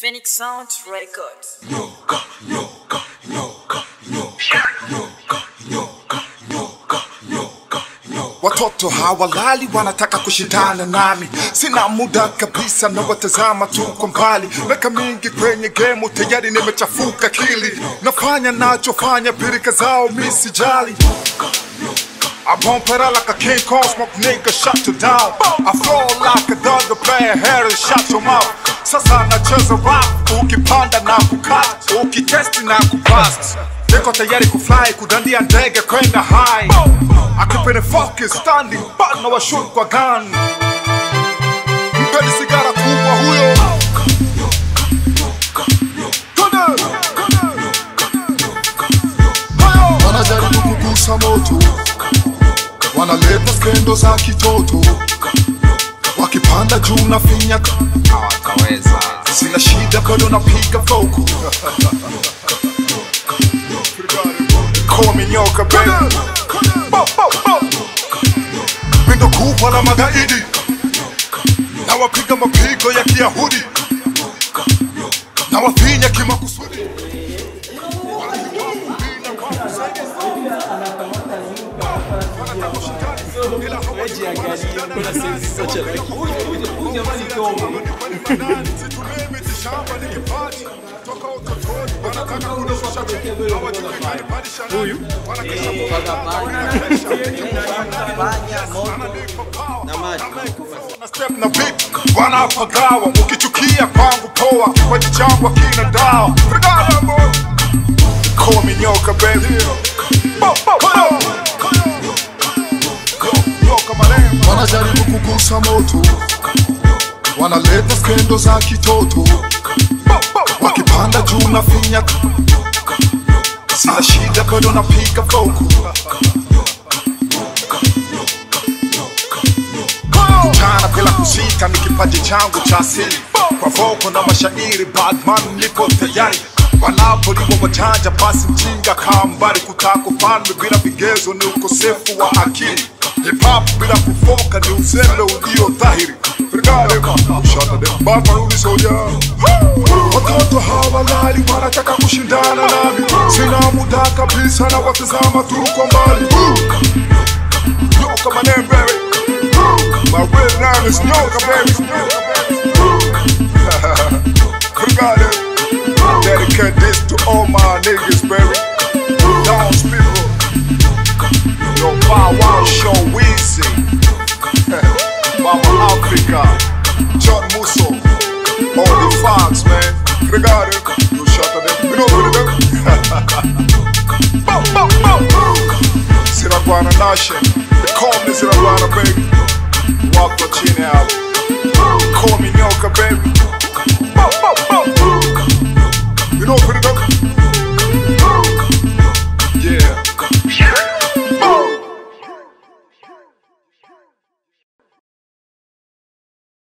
Phoenix Sound Records. Nyoka, nyoka, nyoka, nyoka, nyoka, nyoka, nyoka, nyoka, nyoka. Watoto hawalali wanataka kushindana nami, sina muda kabisa na watazama tu kwa mbali. Miaka mingi kwenye gemu tayari nimechafuka kili, nafanya nachofanya, pirika zao mi sijali. I bump it out like a King cause smoke nigga, shut you down. I flow like a dog, player hair and shut. Sasa nacheza rap, ukipanda na kukata, ukitesti na kupasta. Niko tayari kufly, kudandia ndege kwenda high. Akipene focus, standing, bana na washoot kwa gun. Mpeni sigara kubwa huyo. Wanajaribu kugusa moto wanaleta skendo za kitoto wakipanda juu na finya ukaweza. Sina shida kama unapiga vocal. Call kubwa la magaidi. Na wapiga mapigo ya Kiyahudi. Na wafinya kimakusudi huyu na vipi wanapagawa, ukichukia kwangu poa, kwa changu akina dawa, call me nyoka wanaleta skendo za kitoto. Wakipanda juu na finya. Sina shida bado napiga foku mchana bila kusita ni kipaji changu cha asili. Kwa voko na mashairi badman niko tayari. Wanapoliwa wachanja basi mjinga kambari kutako ufalme bila vigezo ni ukosefu wa akili. Hip-hop bila kufoka ni uzembe ulio dhahiri watoto hawalali wanataka kushindana nami sina muda kabisa na watazama tu kwa mbali nyoka manembere My real name is Nyoka, baby. It. Dedicate this to all my niggas, baby. Africa, John Musso, all the facts, man. Regard you shut on them, you know what them. Bow, bow, bow. Siragwana Nation, they call me Siragwana, baby. Walk Virginia out, call me Nyoka, baby.